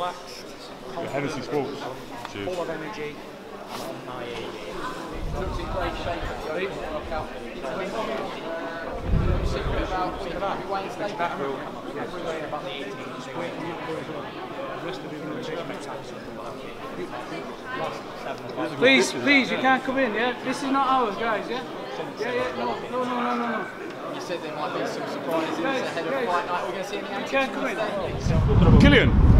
relaxed, Yeah, Hennessy Sports. Cheers. full of energy. on my about the 18th. Please, please, you can't come in, yeah? This is not ours, guys, yeah? Yeah, yeah, no, no, no, no, no, no. You said there might be some surprises ahead of guys. fight night. We're going to see any You can't come in. Killian.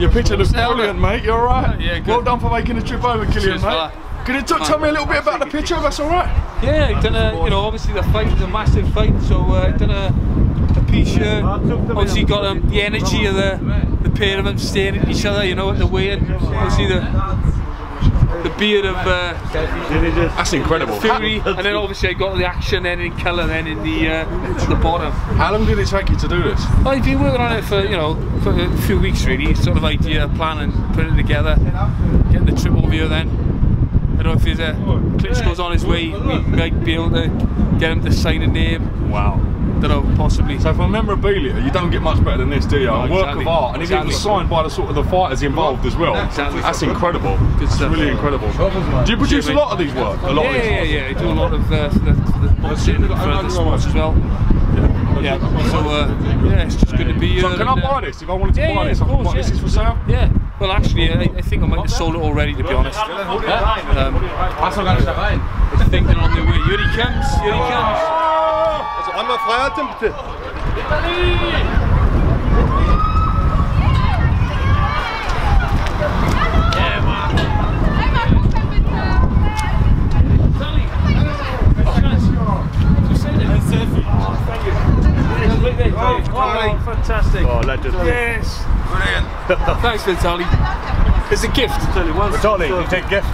Your picture looks brilliant, mate. You're alright? Yeah, good. Well done for making the trip over, Killian, Cheers, mate. Can you t- tell me a little bit about the picture? That's alright. Yeah, I done a, you know, obviously the fight was a massive fight, so uh, done a, a piece shirt. Obviously got um, the energy of the, the pair of them staring at each other, you know, at the weigh-in. Obviously the the beard of uh, That's incredible. Fury, and then obviously I got the action then in colour then in the uh, the bottom. How long did it take you to do this? I've been working on it for you know for a few weeks really, sort of idea, planning, putting it together, getting the trip over here then. I don't know if there's a Klitschko's on his way, we might be able to get him to sign a name. Wow. Don't know, possibly. So for memorabilia, you don't get much better than this, do you? a work exactly. of art, and if it was signed by the sort of the fighters involved as well, Exactly. that's incredible. Good That's stuff. really incredible. Do you produce a lot of these work? A lot Yeah, of these yeah, work? yeah, I do a lot of uh, for the, the boxing and for the sports as well. Yeah, so uh, yeah, it's just good to be here. So can I and, uh, buy this? If I wanted to yeah, buy yeah, this, I of can course, buy this. is for sale? Yeah, well actually, I, I think I might have sold it already to be honest. Um, I think they're on their way. Here he comes, here he comes. Also einmal Freihalten, bitte. Oh, fantastic. Oh, legend. Yes. Brilliant. Thanks, Vitaly. It's a gift. Tony, you take gift.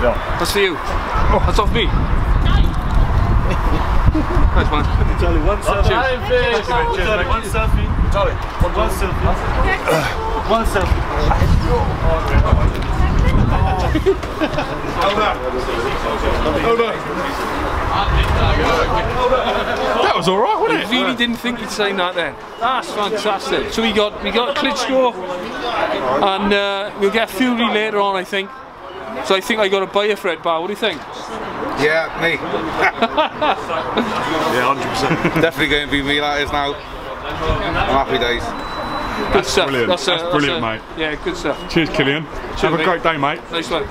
That's for you. Oh. That's off me. Thanks, man. Charlie, one selfie. Cheers. Charlie, one selfie. Charlie, one selfie. One selfie. That was alright, wasn't I it? really didn't think you'd say that then. That's fantastic. So we got we got Klitschko, and uh, we'll get Fury later on, I think. So I think I got a buyer for it, Bar. What do you think? Yeah, me. Yeah, 100%. Definitely going to be me that is now. I'm happy days. Good stuff. brilliant. That's, a, That's brilliant, a- uh, mate. Yeah, good stuff. Cheers, Killian. Have a great day, mate. Nice one.